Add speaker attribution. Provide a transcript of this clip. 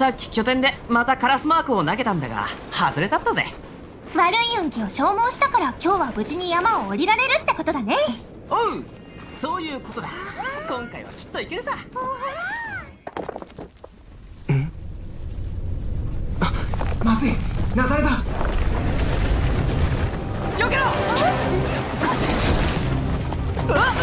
Speaker 1: さっき拠点でまたカラスマークを投げたんだが外れたったぜ。
Speaker 2: 悪い運気を消耗したから今日は無事に山を降りられるってことだね。
Speaker 1: おうそういうことだ。今回はきっといけるさ。
Speaker 3: まずい。雪崩だ。
Speaker 1: よけろ。うわっっ